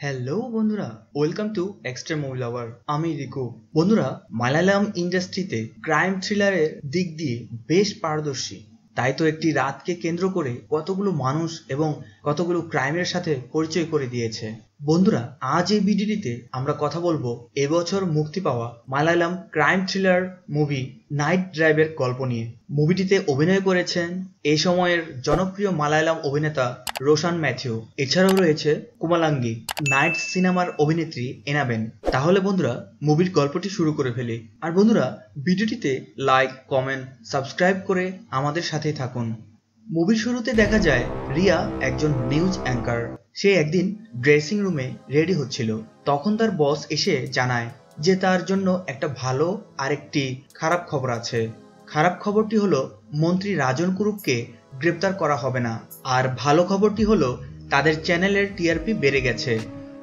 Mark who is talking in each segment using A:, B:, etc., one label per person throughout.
A: Hello বন্ধুরা। Welcome to extra movie lover আমি রিকু। বন্ধুরা, মালায়ালাম ইন্ডাস্ট্রিতে ক্রাইম থ্রিলারের দিক দিয়ে বেশ পারদর্শী। তাই তো একটি রাতকে কেন্দ্র করে কতগুলো মানুষ এবং কতগুলো ক্রাইমের সাথে পরিচয় করে দিয়েছে। বন্ধুরা, আজ এই ভিডিওটিতে আমরা কথা বলব এবছর মুক্তি পাওয়া Malayalam crime thriller movie night ড্রাইভের গল্প নিয়ে। মুভিটিতে অভিনয় করেছেন এই সময়ের জনপ্রিয় মালায়ালাম অভিনেতা রোশান ম্যাথিউ। এছাড়াও রয়েছে কুমালাঙ্গি, নাইট সিনেমার অভিনেত্রী এনাবেন তাহলে বন্ধুরা, মুভির গল্পটি শুরু করে ফেলি। আর বন্ধুরা ভিডিওটিতে লাইক কমেন্ট সাবস্ক্রাইব করে আমাদের সাথেই থাকুন। মুভির শুরুতে দেখা যায়, রিয়া একজন নিউজ অ্যাঙ্কার। সে একদিন ড্রেসিং রুমে রেডি হচ্ছিল। তখন তার বস এসে জানায় যে তার জন্য একটা ভালো আর একটি খারাপ খবর আছে। খারাপ খবরটি হলো, মন্ত্রী রাজন কুরুপকে গ্রেপ্তার করা হবে না। আর ভালো খবরটি হলো, তাদের চ্যানেলের টিআরপি বেড়ে গেছে।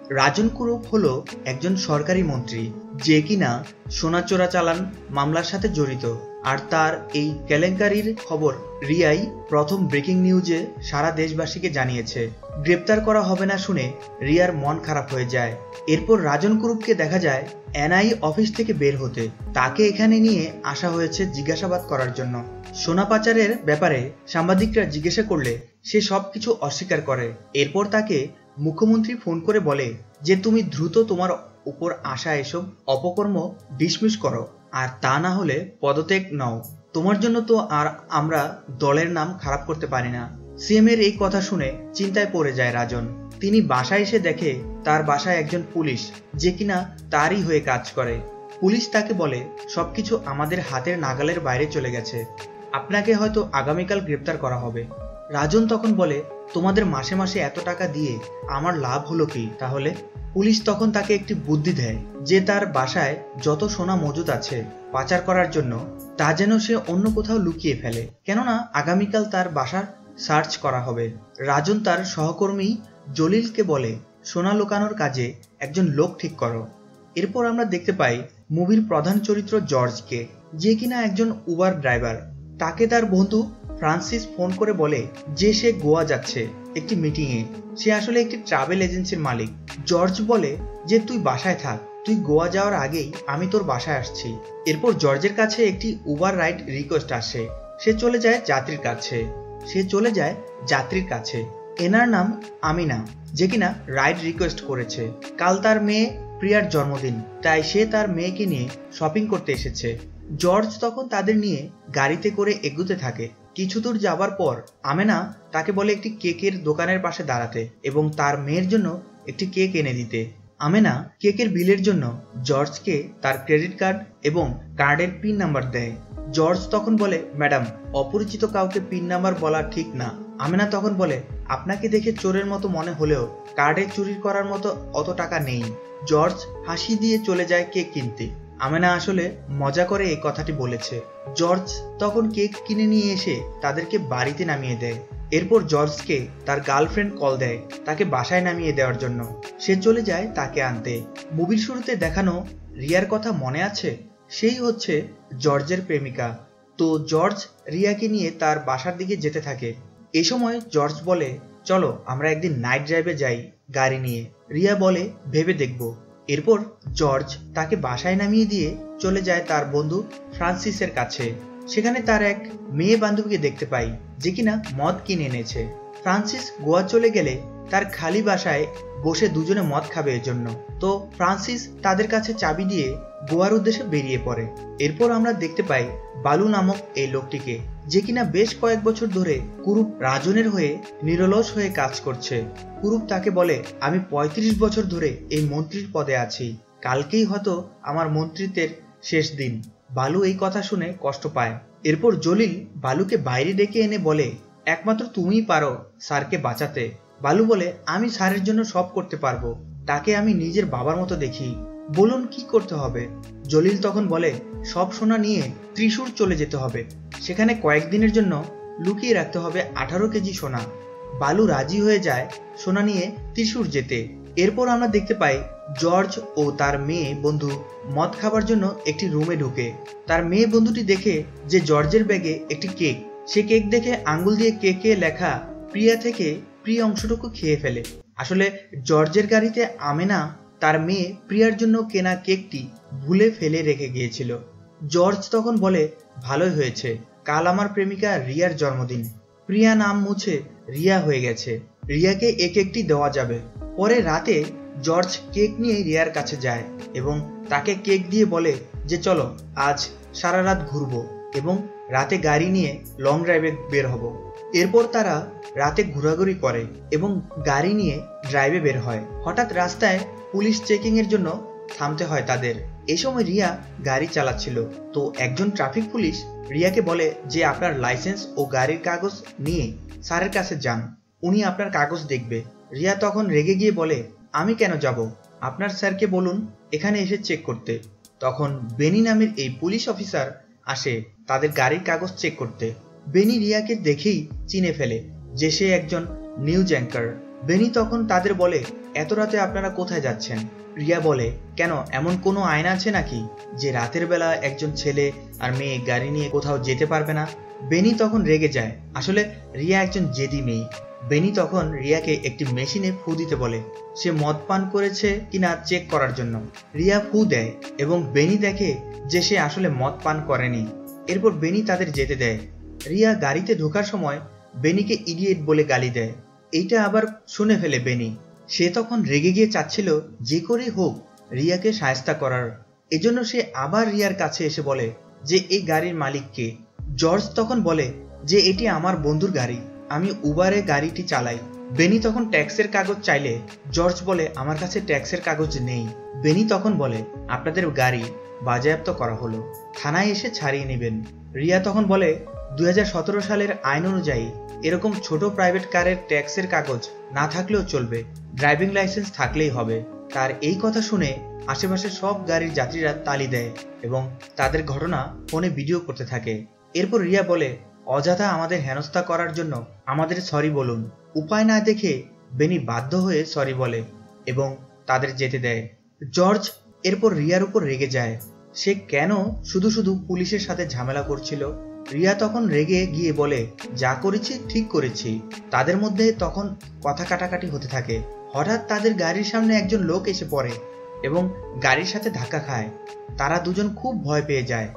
A: রাজন কুরুপ হলো একজন সরকারি মন্ত্রী, যে কিনা সোনা চোরা চালান মামলার সাথে জড়িত। আর তার এই কেলেঙ্কারির খবর রিয়াই প্রথম ব্রেকিং নিউজে সারা দেশবাসীকে জানিয়েছে। গ্রেপ্তার করা হবে না শুনে রিয়ার মন খারাপ হয়ে যায়। এরপর রাজন কুরুপকে দেখা যায় এনআই অফিস থেকে বের হতে। তাকে এখানে নিয়ে আসা হয়েছে জিজ্ঞাসাবাদ করার জন্য। সোনা পাচারের ব্যাপারে সাংবাদিকরা জিজ্ঞাসা করলে সে সব কিছু অস্বীকার করে। এরপর তাকে মুখ্যমন্ত্রী ফোন করে বলে যে, তুমি দ্রুত তোমার উপর আসা এসব অপকর্ম ডিসমিস করো। আর তা না হলে পদত্যাগ নাও। তোমার জন্য তো আর আমরা দলের নাম খারাপ করতে পারি না। সিএম এর এই কথা শুনে চিন্তায় পড়ে যায় রাজন। তিনি বাসায় এসে দেখে তার বাসায় একজন পুলিশ, যে কিনা তারই হয়ে কাজ করে। পুলিশ তাকে বলে, সবকিছু আমাদের হাতের নাগালের বাইরে চলে গেছে। আপনাকে হয়তো আগামীকাল গ্রেপ্তার করা হবে। রাজন তখন বলে তোমাদের মাসে মাসে এত টাকা দিয়ে আমার লাভ হলো কি? তাহলে? পুলিশ তখন তাকে একটি বুদ্ধি দেয় যে তার বাসায় যত সোনা মজুদ আছে পাচার করার জন্য, তা যেন সে অন্য কোথাও লুকিয়ে ফেলে। কেননা, আগামীকাল তার বাসার সার্চ করা হবে। রাজন তার সহকর্মী জলিলকে বলে, সোনা লুকানোর কাজে একজন লোক ঠিক করো। এরপর আমরা দেখতে পাই মুভির প্রধান চরিত্র জর্জকে, যে কিনা একজন উবার ড্রাইভার তাকে তার বন্ধু ফ্রান্সিস ফোন করে বলে যে সে গোয়া যাচ্ছে, একটি মিটিংয়ে। সে আসলে একটি ট্রাভেল এজেন্সির মালিক। জর্জ বলে যে, তুই বাসায় থাক। তুই গোয়া যাওয়ার আগেই আমি তোর বাসায় আসছি। এরপর জর্জের কাছে একটি উবার রাইড রিকোয়েস্ট আসে। সে চলে যায় যাত্রীর কাছে। সে চলে যায় যাত্রীর কাছে। এনার নাম আমিনা, যে কিনা রাইড রিকোয়েস্ট করেছে। কাল তার মেয়ে প্রিয়ার জন্মদিন, তাই সে তার মেয়েকে নিয়ে শপিং করতে এসেছে। জর্জ তখন তাদের নিয়ে গাড়িতে করে এগুতে থাকে। কিছু দূর যাবার পর আমেনা তাকে বলে একটি কেকের দোকানের পাশে দাঁড়াতে এবং তার মেয়ের জন্য একটি কেক এনে দিতে। আমেনা কেকের বিলের জন্য জর্জকে তার ক্রেডিট কার্ড এবং কার্ডের পিন নাম্বার দেয়। জর্জ তখন বলে, ম্যাডাম, অপরিচিত কাউকে পিন নাম্বার বলা ঠিক না। আমেনা তখন বলে, আপনাকে দেখে চোরের মতো মনে হলেও কার্ডে চুরি করার মতো অত টাকা নেই। জর্জ হাসি দিয়ে চলে যায় কেক কিনতে। আমেনা আসলে মজা করে এই কথাটি বলেছে। জর্জ তখন কেক কিনে নিয়ে এসে তাদেরকে বাড়িতে নামিয়ে দেয়। এরপর জর্জকে তার গার্লফ্রেন্ড কল দেয় তাকে বাসায় নামিয়ে দেওয়ার জন্য। সে চলে যায় তাকে আনতে। মুভির শুরুতে দেখানো রিয়ার কথা মনে আছে? সেই হচ্ছে জর্জের প্রেমিকা। তো জর্জ রিয়াকে নিয়ে তার বাসার দিকে যেতে থাকে। এ সময় জর্জ বলে, চলো, আমরা একদিন নাইট ড্রাইভে যাই গাড়ি নিয়ে। রিয়া বলে, ভেবে দেখব। এরপর জর্জ তাকে বাসায় নামিয়ে দিয়ে চলে যায় তার বন্ধু ফ্রান্সিসের কাছে। সেখানে তার এক মেয়ে বান্ধবীকে দেখতে পাই, যে কিনা মদ কিনে এনেছে। ফ্রান্সিস গোয়া চলে গেলে তার খালি বাসায় বসে দুজনে মদ খাবে এর জন্য। তো ফ্রান্সিস তাদের কাছে চাবি দিয়ে গোয়ার উদ্দেশ্যে বেরিয়ে পড়ে। এরপর আমরা দেখতে পাই বালু নামক এই লোকটিকে, যে কিনা বেশ কয়েক বছর ধরে কুরুপ রাজনের হয়ে নিরলস হয়ে কাজ করছে। কুরুপ তাকে বলে, আমি ৩৫ বছর ধরে এই মন্ত্রীর পদে আছি। কালকেই হয়তো আমার মন্ত্রিত্বের শেষ দিন। বালু এই কথা শুনে কষ্ট পায়। এরপর জলিল বালুকে বাইরে ডেকে এনে বলে, একমাত্র তুমিই পারো স্যারকে বাঁচাতে। বালু বলে, আমি স্যারের জন্য সব করতে পারব। তাকে আমি নিজের বাবার মতো দেখি। বলুন, কি করতে হবে? জলিল তখন বলে, সব সোনা নিয়ে ত্রিশূর চলে যেতে হবে। সেখানে কয়েকদিনের জন্য লুকিয়ে রাখতে হবে আঠারো কেজি সোনা। বালু রাজি হয়ে যায় সোনা নিয়ে ত্রিশূর যেতে। এরপর আমরা দেখতে পাই, জর্জ ও তার মেয়ে বন্ধু মদ খাবার জন্য একটি রুমে ঢুকে। তার মেয়ে বন্ধুটি দেখে যে জর্জের ব্যাগে একটি কেক। সে কেক দেখে আঙ্গুল দিয়ে কেকে লেখা, প্রিয়া থেকে প্রিয় অংশটুকু খেয়ে ফেলে। আসলে জর্জের গাড়িতে আমেনা তার মেয়ে প্রিয়ার জন্য কেনা কেকটি ভুলে ফেলে রেখে গিয়েছিল। জর্জ তখন বলে, ভালোই হয়েছে। কাল আমার প্রেমিকা রিয়ার জন্মদিন। প্রিয়া নাম মুছে রিয়া হয়ে গেছে। রিয়াকে এ কেকটি দেওয়া যাবে। পরে রাতে জর্জ কেক নিয়ে রিয়ার কাছে যায় এবং তাকে কেক দিয়ে বলে যে, চলো, আজ সারা রাত ঘুরবো এবং রাতে গাড়ি নিয়ে লং ড্রাইভে বের হব। এরপর তারা রাতে ঘোরাঘুরি করে এবং গাড়ি নিয়ে ড্রাইভে বের হয়। হঠাৎ রাস্তায় পুলিশ চেকিং এর জন্য থামতে হয় তাদের। এই সময় রিয়া গাড়ি চালাচ্ছিল। তো একজন ট্রাফিক পুলিশ রিয়াকে বলে যে, আপনার লাইসেন্স ও গাড়ির কাগজ নিয়ে স্যারের কাছে যান। উনি আপনার কাগজ দেখবে। রিয়া তখন রেগে গিয়ে বলে, আমি কেন যাব? আপনার স্যারকে বলুন, এখানে এসে চেক করতে। তখন বেনি নামের এই পুলিশ অফিসার আসে তাদের গাড়ির কাগজ চেক করতে। বেনি রিয়াকে দেখেই চিনে ফেলে যে সে একজন নিউজ অ্যাঙ্কার। বেনি তখন তাদের বলে, এত রাতে আপনারা কোথায় যাচ্ছেন? রিয়া বলে, কেন, এমন কোনো আইন আছে নাকি যে রাতের বেলা একজন ছেলে আর মেয়ে গাড়ি নিয়ে কোথাও যেতে পারবে না? বেনি তখন রেগে যায়। আসলে রিয়া একজন জেদি মেয়ে। বেনি তখন রিয়াকে একটি মেশিনে ফু দিতে বলে, সে মদ পান করেছে কিনা চেক করার জন্য? রিয়া ফু দেয় এবং বেনি দেখে যে সে আসলে মদ পান করেনি। এরপর বেনি তাদের যেতে দেয়। রিয়া গাড়িতে ঢোকার সময় বেনিকে ইডিয়েট বলে গালি দেয়। এইটা আবার শুনে ফেলে বেনি। সে তখন রেগে গিয়ে চাচ্ছিল যে করেই হোক রিয়াকে সায়স্তা করার। এজন্য সে আবার রিয়ার কাছে এসে বলে যে, এই গাড়ির মালিককে জর্জ তখন বলে যে, এটি আমার বন্ধুর গাড়ি। আমি উবারে গাড়িটি চালাই। বেনি তখন ট্যাক্সের কাগজ চাইলে। জর্জ বলে, আমার কাছে ট্যাক্সের কাগজ নেই। বেনি তখন বলে, আপনাদের গাড়ি বাজেয়াপ্ত করা হলো। থানায় এসে ছাড়িয়ে নেবেন। রিয়া তখন বলে দুই হাজার সতেরো সালের আইন অনুযায়ী, এরকম ছোট প্রাইভেট কারের ট্যাক্সের কাগজ না থাকলেও চলবে, ড্রাইভিং লাইসেন্স থাকলেই হবে। তার এই কথা শুনে আশেপাশে সব গাড়ির যাত্রীরা তালি দেয় এবং তাদের ঘটনা ফোনে ভিডিও করতে থাকে। এরপর রিয়া বলে, অযথা আমাদের হেনস্থা করার জন্য আমাদের সরি বলুন। উপায় না দেখে বেনি বাধ্য হয়ে সরি বলে এবং তাদের যেতে দেয়। জর্জ এরপর রিয়ার উপর রেগে যায়। সে কেন শুধু শুধু পুলিশের সাথে ঝামেলা করছিল? রিয়া তখন রেগে গিয়ে বলে, যা করেছি, ঠিক করেছি। তাদের মধ্যে তখন কথা কাটাকাটি হতে থাকে। হঠাৎ তাদের গাড়ির সামনে একজন লোক এসে পড়ে এবং গাড়ির সাথে ধাক্কা খায়। তারা দুজন খুব ভয় পেয়ে যায়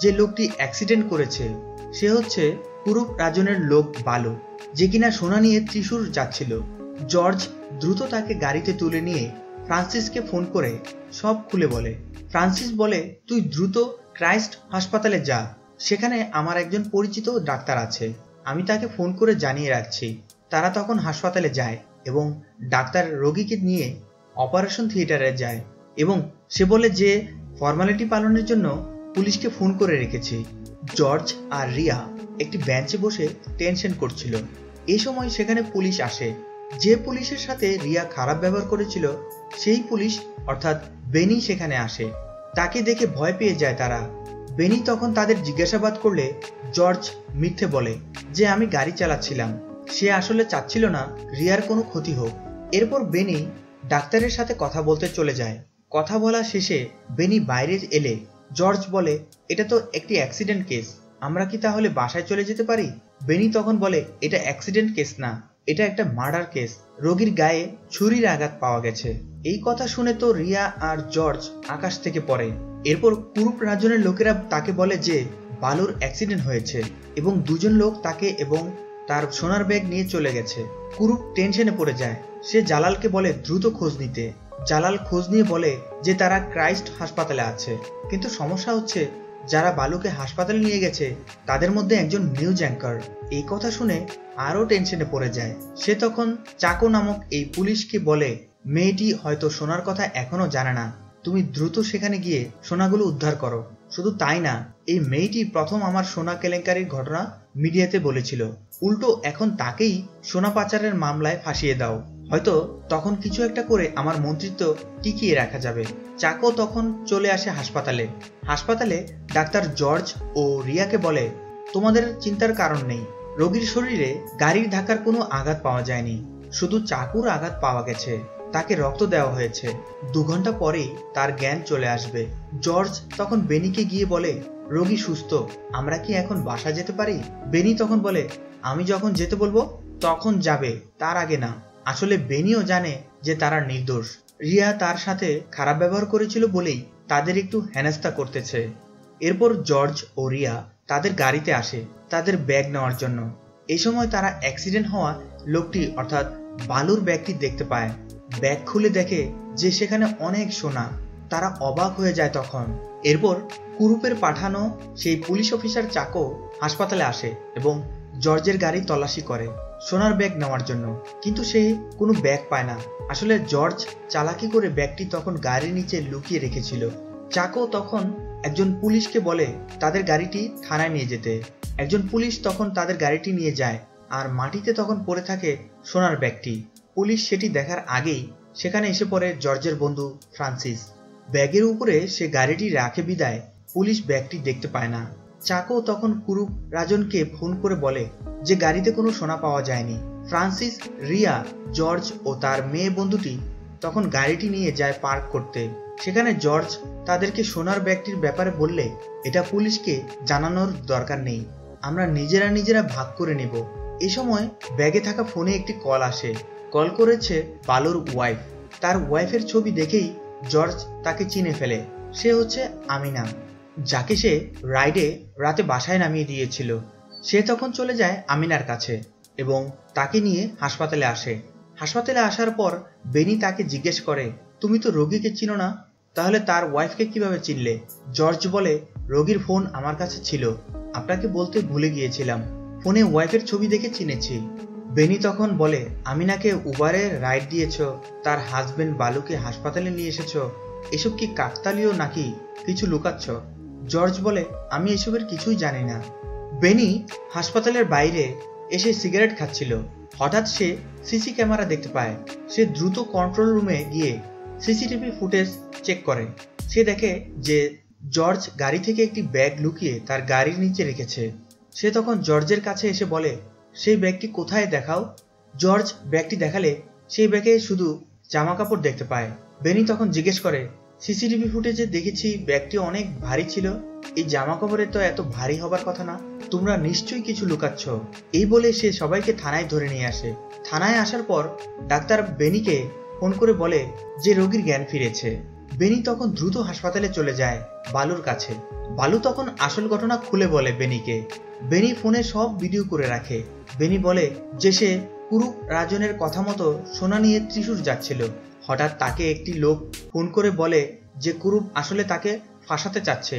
A: যে লোকটি অ্যাক্সিডেন্ট করেছে। সে হচ্ছে কুরুপ রাজনের লোক বালু, যে কিনা সোনা নিয়ে ত্রিশূর যাচ্ছিল। জর্জ দ্রুত তাকে গাড়িতে তুলে নিয়ে ফ্রান্সিসকে ফোন করে, সব খুলে বলে। ফ্রান্সিস বলে, তুই দ্রুত ক্রাইস্ট হাসপাতালে যা। সেখানে আমার একজন পরিচিত ডাক্তার আছে। আমি তাকে ফোন করে জানিয়ে রাখছি। তারা তখন হাসপাতালে যায় এবং ডাক্তার রোগীকে নিয়ে অপারেশন থিয়েটারে যায় এবং সে বলে যে, ফর্মালিটি পালনের জন্য পুলিশকে ফোন করে রেখেছি। জর্জ আর রিয়া একটি বেঞ্চে বসে টেনশন করছিল। এই সময় সেখানে পুলিশ আসে। যে পুলিশের সাথে রিয়া খারাপ ব্যবহার করেছিল, সেই পুলিশ অর্থাৎ বেনি সেখানে আসে। তাকে দেখে ভয় পেয়ে যায় তারা। বেনি তখন তাদের জিজ্ঞাসাবাদ করলে জর্জ মিথ্যে বলে যে আমি গাড়ি চালাচ্ছিলাম। সে আসলে চাচ্ছিল না রিয়ার কোনো ক্ষতি হোক। এরপর বেনি ডাক্তারের সাথে কথা বলতে চলে যায়। কথা বলা শেষে বেনি বাইরে এলে জর্জ বলে, এটা তো একটি অ্যাক্সিডেন্ট কেস। আমরা কি তাহলে বাসায় চলে যেতে পারি? বেনি তখন বলে, এটা অ্যাক্সিডেন্ট কেস না। এটা একটা মার্ডার কেস। রোগীর গায়ে ছুরির আঘাত পাওয়া গেছে। এই কথা শুনে তো রিয়া আর জর্জ আকাশ থেকে পড়ে। এরপর কুরুপ রাজনের লোকেরা তাকে বলে যে, বালুর অ্যাক্সিডেন্ট হয়েছে এবং দুজন লোক তাকে এবং তার সোনার ব্যাগ নিয়ে চলে গেছে। কুরুপ টেনশনে পড়ে যায়। সে জালালকে বলে, দ্রুত খোঁজ নিতে। জালাল খোঁজ নিয়ে বলে যে, তারা ক্রাইস্ট হাসপাতালে আছে। কিন্তু সমস্যা হচ্ছে যারা বালুকে হাসপাতালে নিয়ে গেছে, তাদের মধ্যে একজন নিউজ অ্যাঙ্কার। এই কথা শুনে আরও টেনশনে পড়ে যায়। সে তখন চাকো নামক এই পুলিশকে বলে, মেয়েটি হয়তো সোনার কথা এখনও জানে না। তুমি দ্রুত সেখানে গিয়ে সোনাগুলো উদ্ধার করো। শুধু তাই না, এই মেয়েটি প্রথম আমার সোনা কেলেঙ্কারির ঘটনা মিডিয়াতে বলেছিল। উল্টো এখন তাকেই সোনা পাচারের মামলায় ফাঁসিয়ে দাও। হয়তো তখন কিছু একটা করে আমার মন্ত্রিত্ব টিকিয়ে রাখা যাবে। চাকো তখন চলে আসে হাসপাতালে। হাসপাতালে ডাক্তার জর্জ ও রিয়াকে বলে, তোমাদের চিন্তার কারণ নেই। রোগীর শরীরে গাড়ির ধাক্কার কোনো আঘাত পাওয়া যায়নি। শুধু চাকুর আঘাত পাওয়া গেছে। তাকে রক্ত দেওয়া হয়েছে। দু ঘণ্টা পরেই তার জ্ঞান চলে আসবে। জর্জ তখন বেনিকে গিয়ে বলে, রোগী সুস্থ, আমরা কি এখন বাসা যেতে পারি? বেনি তখন বলে, আমি যখন যেতে বলব, তখন যাবে, তার আগে না। আসলে বেনিও জানে যে তারা নির্দোষ। রিয়া তার সাথে খারাপ ব্যবহার করেছিল বলেই তাদের একটু হেনস্থা করতেছে। এরপর জর্জ ও রিয়া তাদের গাড়িতে আসে, তাদের ব্যাগ নেওয়ার জন্য। এই সময় তারা অ্যাক্সিডেন্ট হওয়া লোকটি অর্থাৎ বালুর ব্যাগটি দেখতে পায়। ব্যাগ খুলে দেখে যে সেখানে অনেক সোনা। তারা অবাক হয়ে যায় তখন। এরপর কুরুপের পাঠানো সেই পুলিশ অফিসার চাকো হাসপাতালে আসে এবং জর্জের গাড়ি তল্লাশি করে। সোনার ব্যাগ নেওয়ার জন্য। কিন্তু সে কোনো ব্যাগ পায় না। আসলে জর্জ চালাকি করে ব্যাগটি তখন গাড়ির নিচে লুকিয়ে রেখেছিল। চাকো তখন একজন পুলিশকে বলে তাদের গাড়িটি থানায় নিয়ে যেতে। একজন পুলিশ তখন তাদের গাড়িটি নিয়ে যায় আর মাটিতে তখন পড়ে থাকে সোনার ব্যাগটি। পুলিশ সেটি দেখার আগেই সেখানে এসে পড়ে জর্জের বন্ধু ফ্রান্সিস। ব্যাগের উপরে সে গাড়িটি রাখে বিদায়। পুলিশ ব্যাগটি দেখতে পায় না। চাকো তখন কুরুপ রাজনকে ফোন করে বলে যে গাড়িতে কোনো সোনা পাওয়া যায়নি। ফ্রান্সিস, রিয়া, জর্জ ও তার মেয়ে বন্ধুটি তখন গাড়িটি নিয়ে যায় পার্ক করতে। সেখানে জর্জ তাদেরকে সোনার ব্যাগটির ব্যাপারে বললে, এটা পুলিশকে জানানোর দরকার নেই। আমরা নিজেরা নিজেরা ভাগ করে নেব। এ সময় ব্যাগে থাকা ফোনে একটি কল আসে। কল করেছে বালুর ওয়াইফ। তার ওয়াইফের ছবি দেখেই জর্জ তাকে চিনে ফেলে। সে হচ্ছে আমিনা। যাকে সে রাইডে রাতে বাসায় নামিয়ে দিয়েছিল। সে তখন চলে যায় আমিনার কাছে এবং তাকে নিয়ে হাসপাতালে আসে। হাসপাতালে আসার পর বেনি তাকে জিজ্ঞেস করে, তুমি তো রোগীকে চিনো না? তাহলে তার ওয়াইফকে কীভাবে চিনলে? জর্জ বলে, রোগীর ফোন আমার কাছে ছিল। আপনাকে বলতে ভুলে গিয়েছিলাম। ফোনে ওয়াইফের ছবি দেখে চিনেছি। বেনি তখন বলে, আমিনাকে উবারে রাইড দিয়েছ, তার হাজবেন্ড বালুকে হাসপাতালে নিয়ে এসেছ। এসব কি কাকতালীয় নাকি? কিছু লুকাচ্ছ। জর্জ বলে, আমি এসবের কিছুই জানি না। বেনি হাসপাতালের বাইরে এসে সিগারেট খাচ্ছিল। হঠাৎ সে সিসি ক্যামেরা দেখতে পায়। সে দ্রুত কন্ট্রোল রুমে গিয়ে সিসিটিভি ফুটেজ চেক করে। সে দেখে যে জর্জ গাড়ি থেকে একটি ব্যাগ লুকিয়ে তার গাড়ির নিচে রেখেছে। সে তখন জর্জের কাছে এসে বলে, সেই ব্যাগটি কোথায় দেখাও? জর্জ ব্যাগটি দেখালে সেই ব্যাগে শুধু জামা কাপড় দেখতে পায়। বেনি তখন জিজ্ঞেস করে সিসিটিভি ফুটেজে দেখেছি ব্যাগটি অনেক ভারী ছিল। এই জামা কাপড়ে তো এত ভারী হবার কথা না। তোমরা নিশ্চয়ই কিছু লুকাচ্ছ। এই বলে সে সবাইকে থানায় ধরে নিয়ে আসে। থানায় আসার পর ডাক্তার বেনিকে ফোন করে বলে যে রোগীর জ্ঞান ফিরেছে। বেনি তখন দ্রুত হাসপাতালে চলে যায় বালুর কাছে। বালু তখন আসল ঘটনা খুলে বলে বেনিকে। বেনি ফোনে সব ভিডিও করে রাখে। বেনি বলে যে সে কুরুপ রাজনের কথা মতো সোনা নিয়ে ত্রিশূর যাচ্ছিল। হঠাৎ তাকে একটি লোক ফোন করে বলে যে কুরুপ আসলে তাকে ফাঁসাতে চাচ্ছে।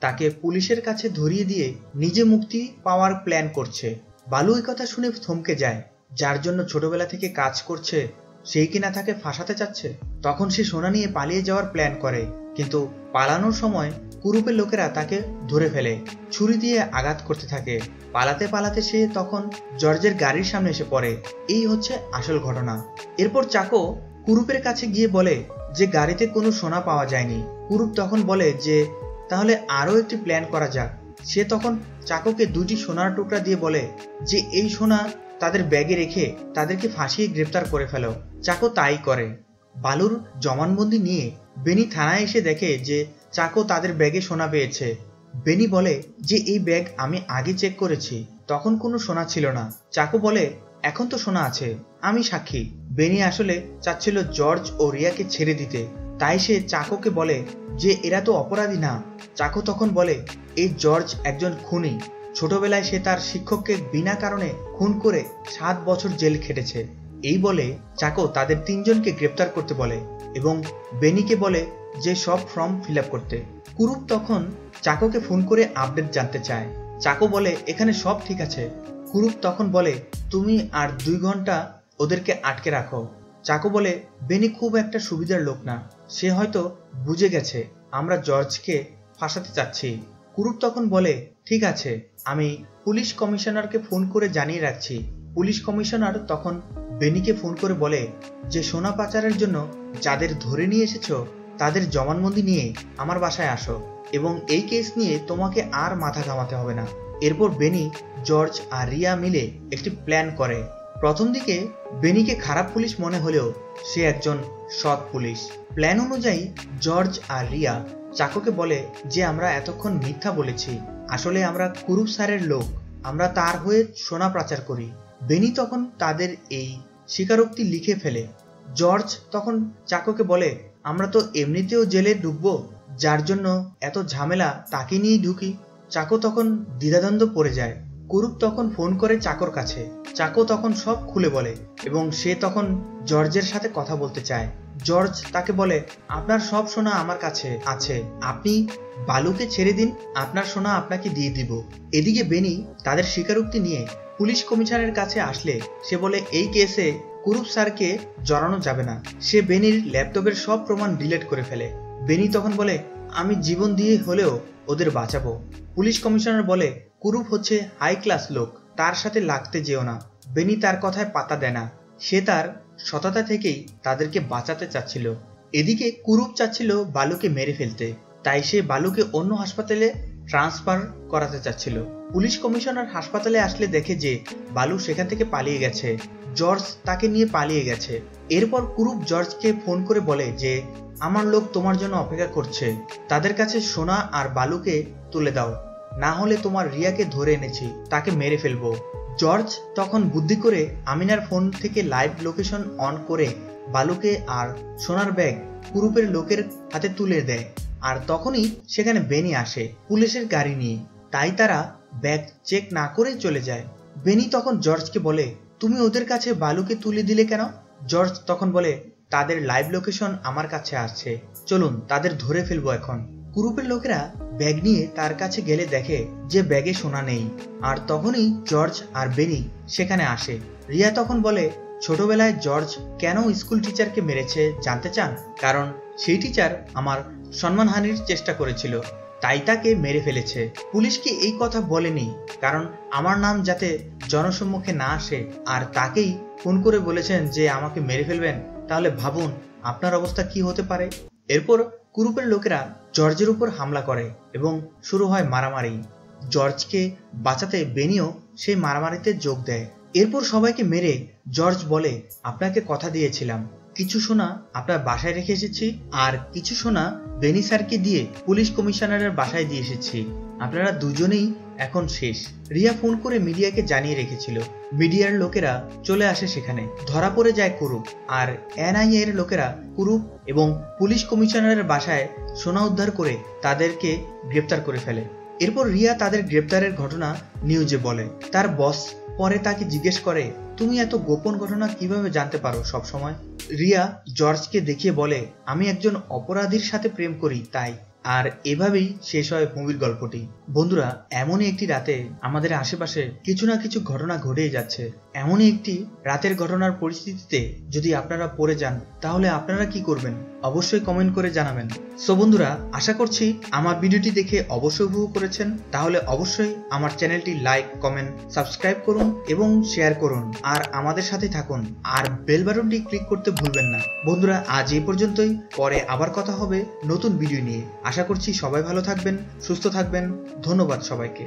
A: তাকে পুলিশের কাছে ধরিয়ে দিয়ে নিজে মুক্তি পাওয়ার প্ল্যান করছে। বালু এই কথা শুনে থমকে যায়, যার জন্য ছোটবেলা থেকে কাজ করছে সেই কিনা তাকে ফাঁসাতে চাচ্ছে? তখন সে সোনা নিয়ে পালিয়ে যাওয়ার প্ল্যান করে, কিন্তু পালানোর সময় কুরুপের লোকেরা তাকে ধরে ফেলে, ছুরি দিয়ে আঘাত করতে থাকে। পালাতে পালাতে সে তখন জর্জের গাড়ির সামনে এসে পড়ে। এই হচ্ছে আসল ঘটনা। এরপর চাকো কুরুপের কাছে গিয়ে বলে যে গাড়িতে কোনো সোনা পাওয়া যায়নি। কুরুপ তখন বলে যে, তাহলে আরও একটি প্ল্যান করা যাক। সে তখন চাকোকে দুটি সোনার টুকরা দিয়ে বলে যে, এই সোনা তাদের ব্যাগে রেখে তাদেরকে ফাঁসিয়ে গ্রেপ্তার করে ফেলো। চাকো তাই করে। বালুর জমানবন্দি নিয়ে বেনি থানায় এসে দেখে যে, চাকো তাদের ব্যাগে সোনা পেয়েছে। বেনি বলে যে, এই ব্যাগ আমি আগে চেক করেছি, তখন কোনো সোনা ছিল না। চাকো বলে এখন তো সোনা আছে, আমি সাক্ষী। বেনি আসলে চাচ্ছিল জর্জ ও রিয়াকে ছেড়ে দিতে। তাই সে চাকোকে বলে যে, এরা তো অপরাধী না। চাকো তখন বলে এই জর্জ একজন খুনি। ছোটবেলায় সে তার শিক্ষককে বিনা কারণে খুন করে সাত বছর জেল খেটেছে। এই বলে চাকো তাদের তিনজনকে গ্রেপ্তার করতে বলে এবং বেনিকে বলে যে, সব ফর্ম ফিল করতে। কুরুপ তখন চাকোকে ফোন করে আপডেট জানতে চায়। চাকো বলে, এখানে সব ঠিক আছে। কুরুপ তখন বলে, তুমি আর দুই ঘণ্টা ওদেরকে আটকে রাখো। চাকো বলে, বেনি খুব একটা সুবিধার লোক না। সে হয়তো বুঝে গেছে, আমরা জর্জকে ফাঁসাতে চাচ্ছি। কুরুপ তখন বলে, ঠিক আছে, আমি পুলিশ কমিশনারকে ফোন করে জানিয়ে রাখছি। পুলিশ কমিশনার তখন বেনিকে ফোন করে বলে, যে সোনা পাচারের জন্য যাদের ধরে নিয়ে এসেছ, তাদের জমানবন্দি নিয়ে আমার বাসায় আসো এবং এই কেস নিয়ে তোমাকে আর মাথা ঘামাতে হবে না। এরপর বেনি, জর্জ আর রিয়া মিলে একটি প্ল্যান করে। প্রথম দিকে বেনিকে খারাপ পুলিশ মনে হলেও সে একজন সৎ পুলিশ। প্ল্যান অনুযায়ী জর্জ আর রিয়া চাকোকে বলে যে, আমরা এতক্ষণ মিথ্যা বলেছি। আসলে আমরা কুরুপ স্যারের লোক। আমরা তার হয়ে সোনা পাচার করি। বেনি তখন তাদের এই স্বীকারোক্তি লিখে ফেলে। জর্জ তখন চাকোকে বলে, আমরা তো এমনিতেও জেলে ডুববো। যার জন্য এত ঝামেলা তাকে নিয়েই ঢুকি। চাকো তখন দ্বিধাদ্বন্দ্ব পড়ে যায়। কুরুপ তখন ফোন করে চাকর কাছে। চাকো তখন সব খুলে বলে এবং সে তখন জর্জের সাথে কথা বলতে চায়। জর্জ তাকে বলে, আপনার সব সোনা আমার কাছে আছে। আপনি বালুকে ছেড়ে দিন, আপনার সোনা আপনাকে দিয়ে দিব। এদিকে বেনি তাদের স্বীকারোক্তি নিয়ে পুলিশ কমিশনারের কাছে আসলে। সে বলে, এই কেসে কুরুপ স্যারকে জড়ানো যাবে না। সে বেনির ল্যাপটপের সব প্রমাণ ডিলেট করে ফেলে। বেনি তখন বলে আমি জীবন দিয়ে হলেও ওদের বাঁচাবো। পুলিশ কমিশনার বলে, কুরুপ হচ্ছে হাই ক্লাস লোক, তার সাথে লাগতে যেও না। বেনি তার কথায় পাতা দেয় না। সে তার সততা থেকেই তাদেরকে বাঁচাতে চাচ্ছিল। এদিকে কুরুপ চাচ্ছিল বালুকে মেরে ফেলতে। তাই সে বালুকে অন্য হাসপাতালে ট্রান্সফার করাতে চাচ্ছিল। পুলিশ কমিশনার হাসপাতালে আসলে দেখে যে বালু সেখান থেকে পালিয়ে গেছে। জর্জ তাকে নিয়ে পালিয়ে গেছে। এরপর কুরুপ জর্জকে ফোন করে বলে যে আমার লোক তোমার জন্য অপেক্ষা করছে। তাদের কাছে সোনা আর বালুকে তুলে দাও। না হলে তোমার রিয়াকে ধরে এনেছি, তাকে মেরে ফেলব। জর্জ তখন বুদ্ধি করে আমিনার ফোন থেকে লাইভ লোকেশন অন করে বালুকে আর সোনার ব্যাগ কুরুপের লোকের হাতে তুলে দেয়। আর তখনই সেখানে বেনি আসে পুলিশের গাড়ি নিয়ে। তাই তারা ব্যাগ চেক না করে চলে যায়। বেনি তখন জর্জকে বলে, তুমি ওদের কাছে বালুকে তুলে দিলে কেন? জর্জ তখন বলে তাদের লাইভ লোকেশন আমার কাছে আসছে। চলুন তাদের ধরে ফেলব এখন। কুরুপের লোকেরা ব্যাগ নিয়ে তার কাছে গেলে দেখে যে ব্যাগে সোনা নেই। আর তখনই জর্জ আর বেনি সেখানে আসে। রিয়া তখন বলে, ছোটবেলায় জর্জ কেন স্কুল টিচারকে মেরেছে জানতে চান? কারণ সেই টিচার আমার সম্মানহানির চেষ্টা করেছিল। তাই তাকে মেরে ফেলেছে। পুলিশকে এই কথা বলেনি? কারণ আমার নাম যাতে জনসম্মুখে না আসে। আর তাকেই ফোন করে বলেছেন যে আমাকে মেরে ফেলবেন। তাহলে ভাবুন, আপনার অবস্থা কি হতে পারে? এরপর কুরুপের লোকেরা জর্জের উপর হামলা করে এবং শুরু হয় মারামারি। জর্জকে বাঁচাতে বেনিও সেই মারামারিতে যোগ দেয়। এরপর সবাইকে মেরে জর্জ বলে, আপনাকে কথা দিয়েছিলাম। কিছু সোনা আপনার বাসায় রেখে এসেছি আর কিছু সোনা বেনি স্যারকে দিয়ে পুলিশ কমিশনারের বাসায় দিয়ে এসেছি। আপনারা দুজনেই এখন শেষ। রিয়া ফোন করে মিডিয়াকে জানিয়ে রেখেছিল, মিডিয়ার লোকেরা চলে আসে সেখানে। ধরা পড়ে যায় কুরুপ, আর এনআইএ এর লোকেরা কুরুপ এবং পুলিশ কমিশনারের বাসায় সোনা উদ্ধার করে তাদেরকে গ্রেপ্তার করে ফেলে। এরপর রিয়া তাদের গ্রেপ্তারের ঘটনা নিউজে বলে। তার বস পরে তাকে জিজ্ঞেস করে, তুমি এত গোপন ঘটনা কীভাবে জানতে পারো সব সময়? রিয়া জর্জকে দেখিয়ে বলে, আমি একজন অপরাধীর সাথে প্রেম করি, তাই। আর এভাবেই শেষ হয় মুভির গল্পটি। বন্ধুরা, এমনই একটি রাতে আমাদের আশেপাশে কিছু না কিছু ঘটনা ঘটেই যাচ্ছে। এমনই একটি রাতের ঘটনার পরিস্থিতিতে যদি আপনারা পড়ে যান, তাহলে আপনারা কি করবেন? অবশ্যই কমেন্ট করে জানাবেন। সো বন্ধুরা, আশা করছি আমার ভিডিওটি দেখে অবশ্যই উপভোগ করেছেন। তাহলে অবশ্যই আমার চ্যানেলটি লাইক কমেন্ট সাবস্ক্রাইব করুন এবং শেয়ার করুন। আর আমাদের সাথে থাকুন। আর বেল বাটনটি ক্লিক করতে ভুলবেন না। বন্ধুরা, আজ এই পর্যন্তই। পরে আবার কথা হবে নতুন ভিডিও নিয়ে। আশা করছি সবাই ভালো থাকবেন সুস্থ থাকবেন। ধন্যবাদ সবাইকে।